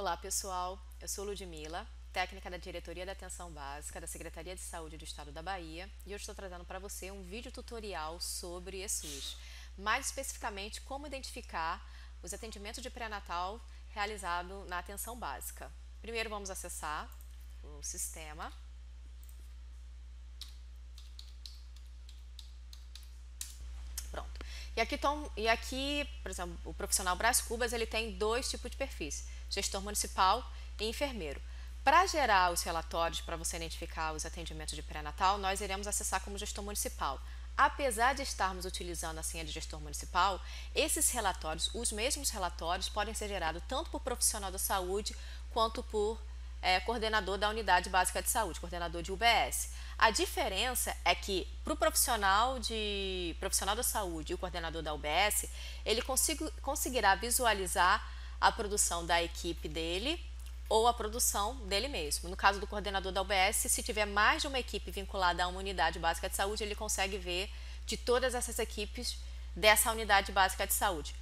Olá pessoal, eu sou Ludmila, técnica da Diretoria da Atenção Básica da Secretaria de Saúde do Estado da Bahia e hoje estou trazendo para você um vídeo tutorial sobre ESUS, mais especificamente como identificar os atendimentos de pré-natal realizado na atenção básica. Primeiro vamos acessar o sistema. Pronto. E aqui, tom, e aqui, por exemplo, o profissional Brás Cubas, ele tem dois tipos de perfis gestor municipal e enfermeiro. Para gerar os relatórios, para você identificar os atendimentos de pré-natal, nós iremos acessar como gestor municipal. Apesar de estarmos utilizando a senha de gestor municipal, esses relatórios, os mesmos relatórios, podem ser gerados tanto por profissional da saúde quanto por é, coordenador da unidade básica de saúde, coordenador de UBS. A diferença é que para o profissional de profissional da saúde e o coordenador da UBS, ele consigo, conseguirá visualizar a produção da equipe dele ou a produção dele mesmo. No caso do coordenador da UBS, se tiver mais de uma equipe vinculada a uma unidade básica de saúde, ele consegue ver de todas essas equipes dessa unidade básica de saúde.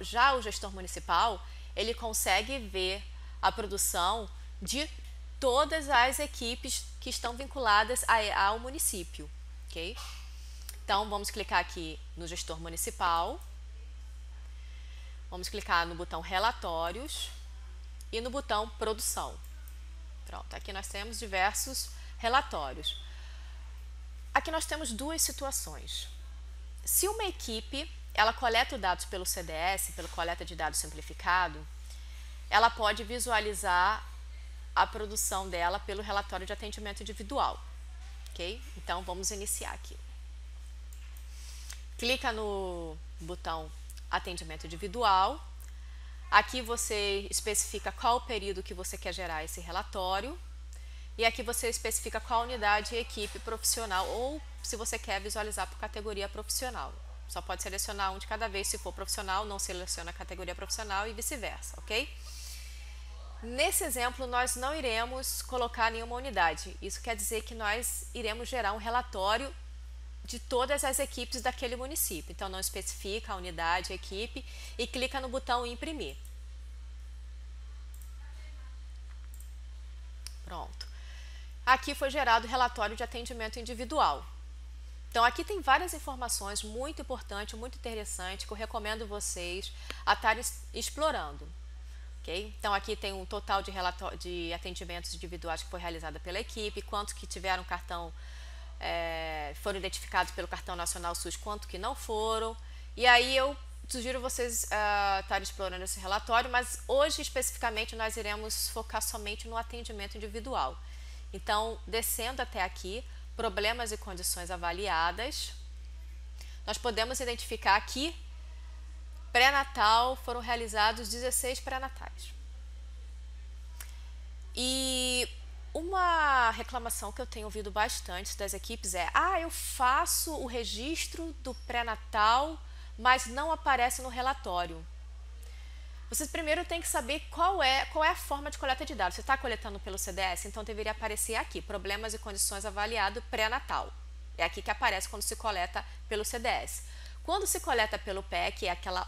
Já o gestor municipal, ele consegue ver a produção de todas as equipes que estão vinculadas ao município, ok? Então, vamos clicar aqui no gestor municipal. Vamos clicar no botão Relatórios e no botão Produção. Pronto, aqui nós temos diversos relatórios. Aqui nós temos duas situações. Se uma equipe ela coleta dados pelo CDS, pelo coleta de dados simplificado, ela pode visualizar a produção dela pelo relatório de atendimento individual. Ok? Então, vamos iniciar aqui. Clica no botão atendimento individual. Aqui você especifica qual o período que você quer gerar esse relatório. E aqui você especifica qual unidade equipe profissional ou se você quer visualizar por categoria profissional. Só pode selecionar um de cada vez se for profissional, não seleciona a categoria profissional e vice-versa, ok? Nesse exemplo, nós não iremos colocar nenhuma unidade. Isso quer dizer que nós iremos gerar um relatório de todas as equipes daquele município. Então, não especifica a unidade, a equipe e clica no botão imprimir. Pronto. Aqui foi gerado o relatório de atendimento individual. Então, aqui tem várias informações muito importantes, muito interessantes, que eu recomendo vocês a estarem explorando. Okay? Então, aqui tem um total de, de atendimentos individuais que foi realizado pela equipe, quantos que tiveram cartão é, foram identificados pelo Cartão Nacional SUS, quanto que não foram. E aí eu sugiro vocês uh, estarem explorando esse relatório, mas hoje especificamente nós iremos focar somente no atendimento individual. Então, descendo até aqui, problemas e condições avaliadas, nós podemos identificar que pré-natal foram realizados 16 pré-natais. E uma reclamação que eu tenho ouvido bastante das equipes é: ah, eu faço o registro do pré-natal, mas não aparece no relatório. Vocês primeiro têm que saber qual é, qual é a forma de coleta de dados. Você está coletando pelo CDS, então deveria aparecer aqui: problemas e condições avaliado pré-natal. É aqui que aparece quando se coleta pelo CDS. Quando se coleta pelo PEC, é aquela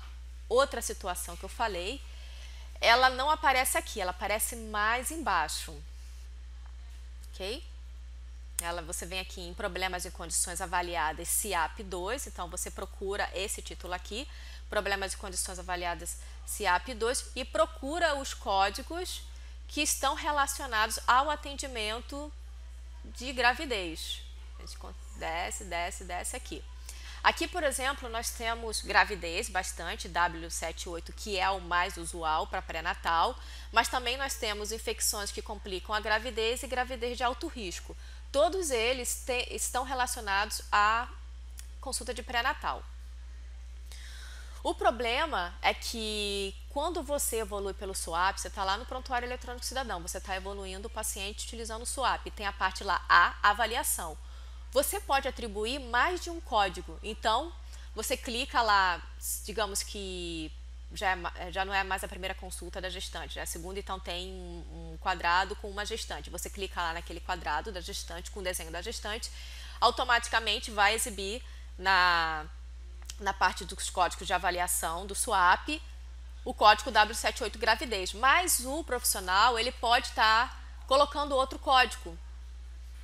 outra situação que eu falei, ela não aparece aqui, ela aparece mais embaixo ok? Ela, você vem aqui em problemas e condições avaliadas CIAP 2, então você procura esse título aqui, problemas e condições avaliadas CIAP 2 e procura os códigos que estão relacionados ao atendimento de gravidez. A gente desce, desce, desce aqui. Aqui, por exemplo, nós temos gravidez bastante, W78, que é o mais usual para pré-natal, mas também nós temos infecções que complicam a gravidez e gravidez de alto risco. Todos eles te, estão relacionados à consulta de pré-natal. O problema é que quando você evolui pelo SWAP, você está lá no prontuário eletrônico cidadão, você está evoluindo o paciente utilizando o SWAP. Tem a parte lá A, avaliação. Você pode atribuir mais de um código. Então, você clica lá, digamos que já, é, já não é mais a primeira consulta da gestante, é a segunda, então tem um, um quadrado com uma gestante. Você clica lá naquele quadrado da gestante, com o desenho da gestante, automaticamente vai exibir na, na parte dos códigos de avaliação do SWAP o código W78 gravidez, mas o profissional ele pode estar tá colocando outro código.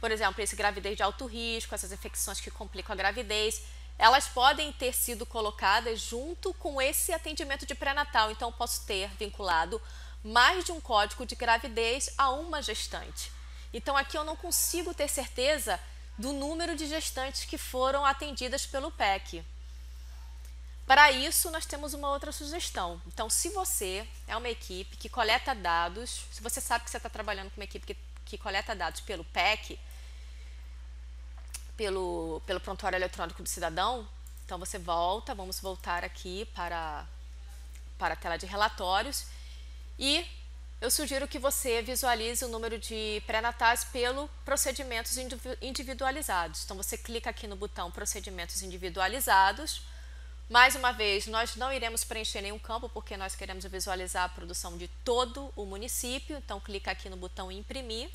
Por exemplo, esse gravidez de alto risco, essas infecções que complicam a gravidez, elas podem ter sido colocadas junto com esse atendimento de pré-natal. Então, posso ter vinculado mais de um código de gravidez a uma gestante. Então, aqui eu não consigo ter certeza do número de gestantes que foram atendidas pelo PEC. Para isso, nós temos uma outra sugestão. Então, se você é uma equipe que coleta dados, se você sabe que você está trabalhando com uma equipe que, que coleta dados pelo PEC, pelo, pelo prontuário eletrônico do cidadão, então você volta, vamos voltar aqui para, para a tela de relatórios e eu sugiro que você visualize o número de pré-natais pelo procedimentos individualizados. Então você clica aqui no botão procedimentos individualizados. Mais uma vez, nós não iremos preencher nenhum campo porque nós queremos visualizar a produção de todo o município. Então clica aqui no botão imprimir.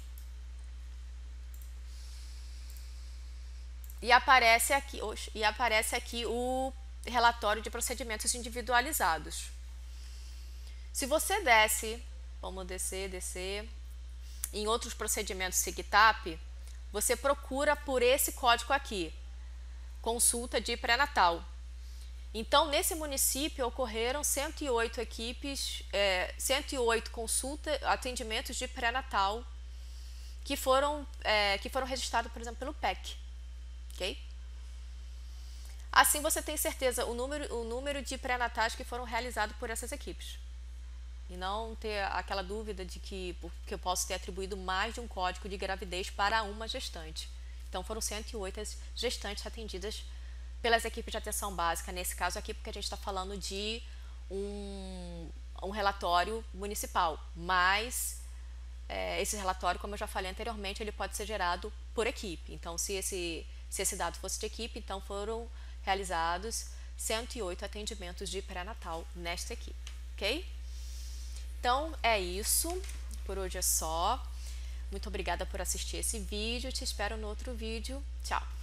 E aparece aqui, e aparece aqui o relatório de procedimentos individualizados. Se você desce, vamos descer, descer, em outros procedimentos SIGTAP, você procura por esse código aqui, consulta de pré-natal. Então, nesse município ocorreram 108 equipes, é, 108 consultas, atendimentos de pré-natal que foram, é, que foram registrados, por exemplo, pelo PEC. Ok? Assim você tem certeza o número, o número de pré-natais que foram realizados por essas equipes e não ter aquela dúvida de que, que eu posso ter atribuído mais de um código de gravidez para uma gestante. Então foram 108 gestantes atendidas pelas equipes de atenção básica, nesse caso aqui, porque a gente está falando de um, um relatório municipal, mas é, esse relatório, como eu já falei anteriormente, ele pode ser gerado por equipe. Então, se esse, se esse dado fosse de equipe, então foram realizados 108 atendimentos de pré-natal nesta equipe, ok? Então é isso, por hoje é só. Muito obrigada por assistir esse vídeo, te espero no outro vídeo. Tchau!